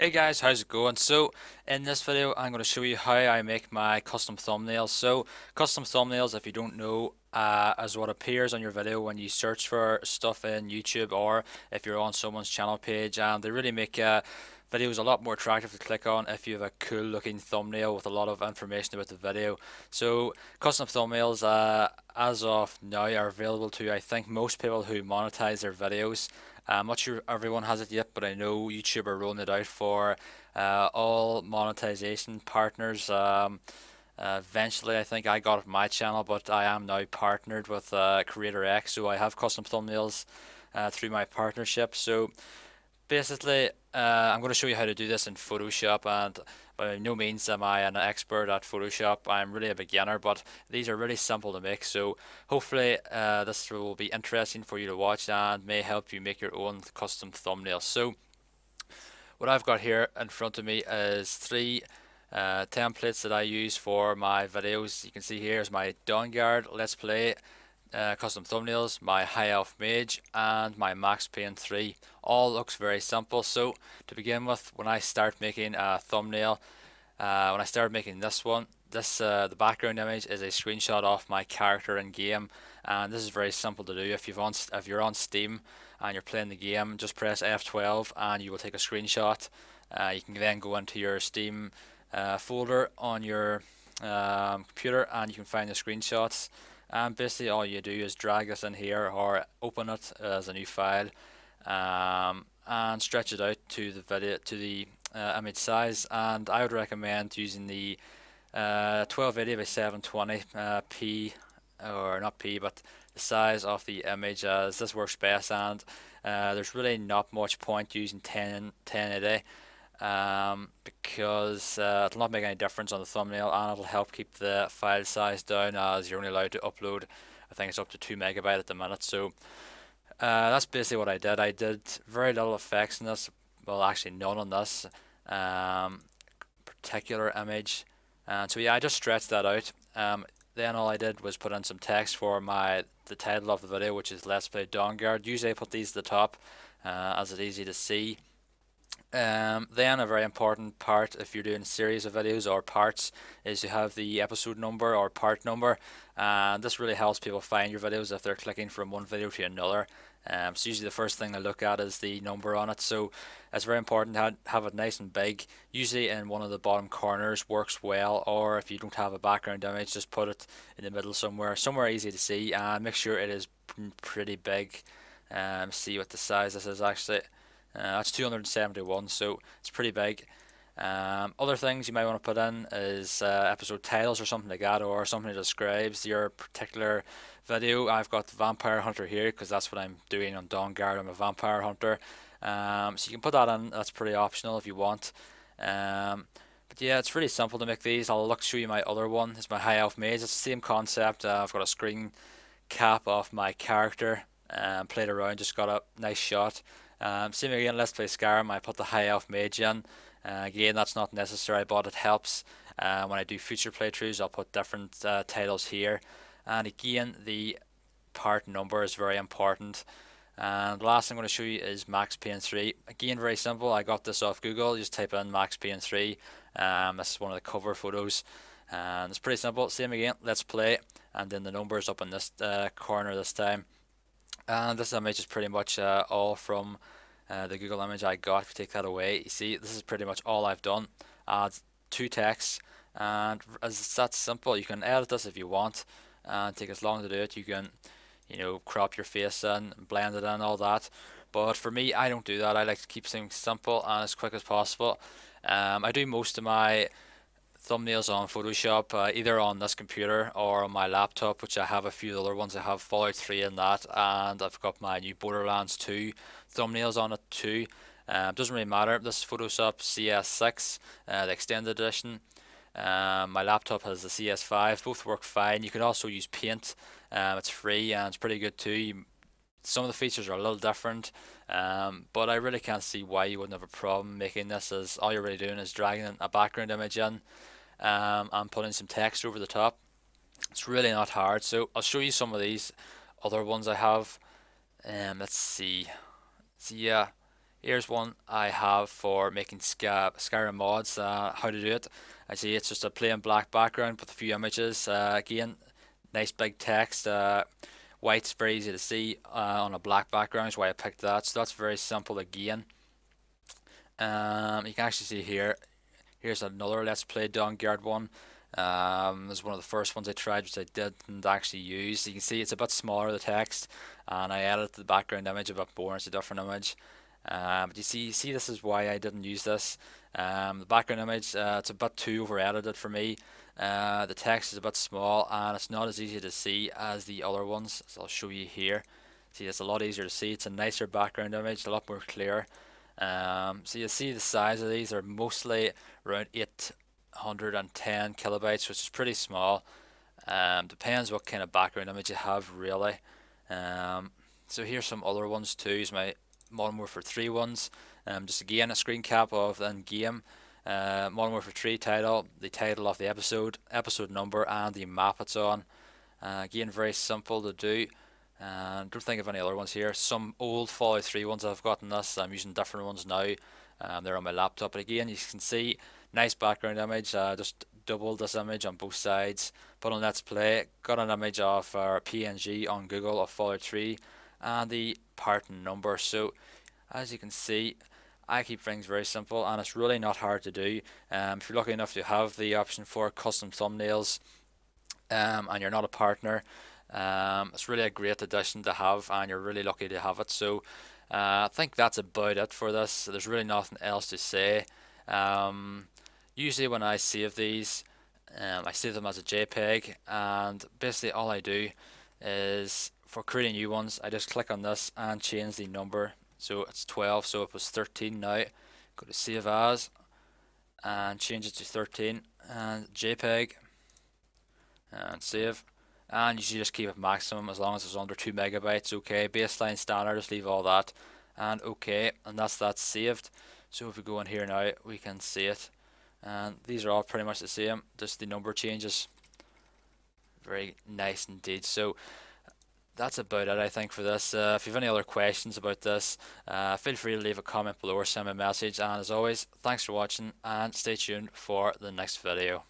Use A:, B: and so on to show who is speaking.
A: Hey guys, how's it going? So in this video I'm going to show you how I make my custom thumbnails. So custom thumbnails, if you don't know, uh, is what appears on your video when you search for stuff in YouTube or if you're on someone's channel page and they really make uh, videos a lot more attractive to click on if you have a cool looking thumbnail with a lot of information about the video. So custom thumbnails uh, as of now are available to I think most people who monetize their videos. I'm not sure everyone has it yet, but I know YouTube are rolling it out for uh, all monetization partners. Um, uh, eventually, I think I got my channel, but I am now partnered with uh, Creator X, so I have custom thumbnails uh, through my partnership. So basically, uh, I'm going to show you how to do this in Photoshop, and by no means am I an expert at Photoshop. I'm really a beginner, but these are really simple to make. So hopefully uh, this will be interesting for you to watch and may help you make your own custom thumbnails. So what I've got here in front of me is three uh, templates that I use for my videos. You can see here is my Dawnguard Let's Play uh, custom thumbnails, my High Elf Mage and my Max Payne 3. All looks very simple. So to begin with, when I start making a thumbnail, uh, when I started making this one, this uh, the background image is a screenshot of my character in game and this is very simple to do. If you've on if you're on Steam and you're playing the game, just press F12 and you will take a screenshot. Uh, you can then go into your Steam uh, folder on your um, computer and you can find the screenshots and basically all you do is drag this in here or open it as a new file um, and stretch it out to the video to the uh, image size. And I would recommend using the uh, 1280 by 720 uh, p or not p but the size of the image as this works best. And uh, there's really not much point using 10 1080 um, because uh, it'll not make any difference on the thumbnail and it'll help keep the file size down as you're only allowed to upload I think it's up to 2 megabyte at the minute so uh, that's basically what I did. I did very little effects in this well actually none on this um, particular image. And so yeah I just stretched that out. Um, then all I did was put in some text for my the title of the video which is Let's Play Dawnguard usually I put these at the top uh, as it's easy to see um, then a very important part if you're doing a series of videos or parts is you have the episode number or part number and this really helps people find your videos if they're clicking from one video to another. Um, so usually the first thing I look at is the number on it. So it's very important to have it nice and big. Usually in one of the bottom corners works well or if you don't have a background image just put it in the middle somewhere somewhere easy to see and make sure it is pretty big. Um, see what the size this is actually uh, that's 271, so it's pretty big. Um, other things you might want to put in is uh, episode titles or something like that, or something that describes your particular video. I've got Vampire Hunter here because that's what I'm doing on Dawnguard. I'm a vampire hunter, um, so you can put that in. That's pretty optional if you want. Um, but yeah, it's really simple to make these. I'll look show you my other one. It's my High Elf Mage. It's the same concept. Uh, I've got a screen cap of my character and played around. Just got a nice shot. Um, same again, let's play Skyrim. I put the high elf mage in. Uh, again, that's not necessary, but it helps. Uh, when I do future playthroughs, I'll put different uh, titles here. And again, the part number is very important. And the last thing I'm going to show you is Max Payne 3. Again, very simple. I got this off Google. You just type in Max Payne 3. Um, this is one of the cover photos. And it's pretty simple. Same again. Let's play. And then the numbers up in this uh, corner this time and this image is pretty much uh, all from uh, the Google image I got. If you take that away, you see this is pretty much all I've done. Add two texts, and as it's that simple, you can edit this if you want, and take as long to do it. You can, you know, crop your face in, blend it in, all that. But for me, I don't do that. I like to keep things simple and as quick as possible. Um, I do most of my thumbnails on Photoshop, uh, either on this computer or on my laptop, which I have a few other ones. I have Fallout 3 in that, and I've got my new Borderlands 2 thumbnails on it too. Um, doesn't really matter. This is Photoshop CS6, uh, the extended edition. Um, my laptop has the CS5. Both work fine. You can also use Paint. Um, it's free and it's pretty good too. You, some of the features are a little different, um, but I really can't see why you wouldn't have a problem making this. As all you're really doing is dragging a background image in um, and putting some text over the top. It's really not hard. So I'll show you some of these other ones I have. Um, let's see. So yeah, Here's one I have for making Sky, Skyrim mods, uh, how to do it. I see it's just a plain black background with a few images. Uh, again, nice big text. Uh, white's very easy to see uh, on a black background is why I picked that. So that's very simple again. Um, you can actually see here, here's another Let's Play Dawnguard one. Um, is one of the first ones I tried which I didn't actually use. You can see it's a bit smaller the text and I edited the background image a bit more, it's a different image. Um, but you see, you see this is why I didn't use this. Um, the background image, uh, it's a bit too over edited for me. Uh, the text is a bit small and it's not as easy to see as the other ones. So I'll show you here. See, it's a lot easier to see. It's a nicer background image, a lot more clear. Um, so you see the size of these are mostly around 810 kilobytes, which is pretty small. Um, depends what kind of background image you have, really. Um, so here's some other ones too. Is my Modern Warfare 3 ones. Um, just again a screen cap of the game. Uh, Modern Warfare 3 title, the title of the episode, episode number, and the map it's on. Uh, again, very simple to do. And don't think of any other ones here. Some old Fallout 3 ones I've gotten this. I'm using different ones now. Um, they're on my laptop. But again, you can see nice background image. Uh, just doubled this image on both sides. Put on Let's Play. Got an image of our PNG on Google of Fallout 3 and the part number. So as you can see, I keep things very simple and it's really not hard to do. Um, if you're lucky enough to have the option for custom thumbnails um, and you're not a partner, um, it's really a great addition to have and you're really lucky to have it. So uh, I think that's about it for this. There's really nothing else to say. Um, usually when I save these, um, I save them as a JPEG and basically all I do is for creating new ones I just click on this and change the number so it's 12 so it was 13 now go to save as and change it to 13 and JPEG and save. And you should just keep it maximum as long as it's under 2 megabytes okay? Baseline standard just leave all that and okay and that's that saved. So if we go in here now we can see it. And these are all pretty much the same just the number changes. Very nice indeed. So that's about it, I think, for this. Uh, if you have any other questions about this, uh, feel free to leave a comment below or send me a message. And as always, thanks for watching and stay tuned for the next video.